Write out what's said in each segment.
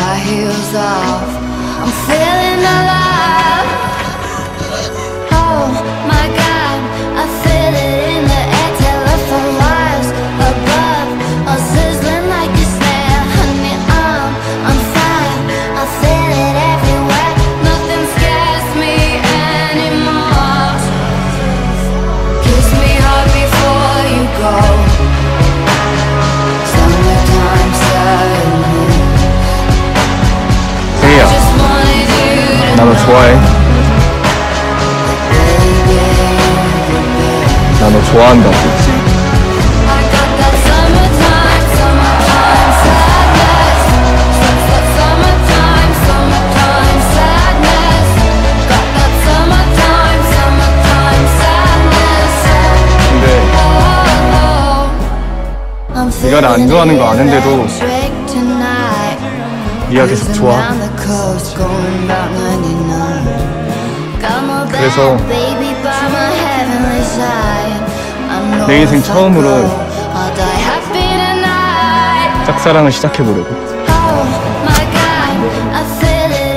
High heels off, I'm feeling alive. 좋아해 나너 sadness. 근데 Oh, 네가 나 안 좋아하는 거 아는데도. 네가 계속 좋아 Down the coast, going about 99. Got my 그래서 내 인생 처음으로. 짝사랑을 시작해보려고 Oh I feel it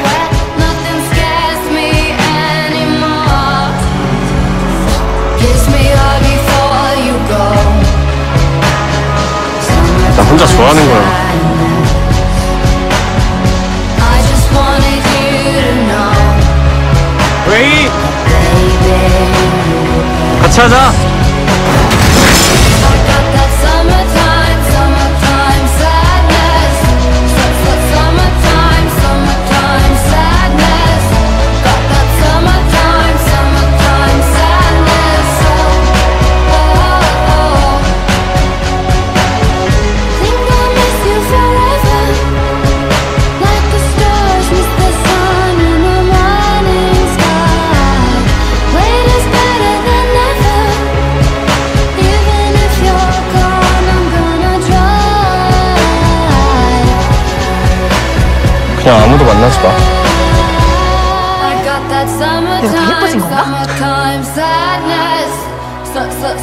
in 나 혼자 좋아하는 거야. 같이 하자 그냥 아무도 만나지 마 I got that summertime, summertime sadness. Su- su-